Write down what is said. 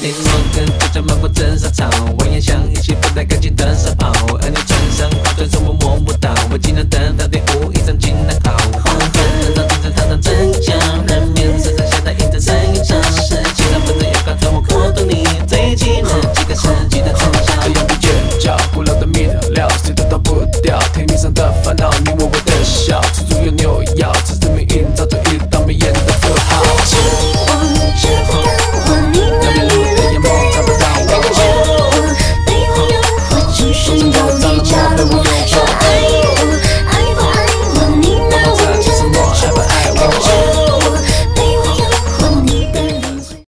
灵魂跟大家漫过整沙场，我也想一起。